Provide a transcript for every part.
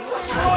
Oh,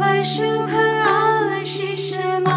वशुभ Ashish मा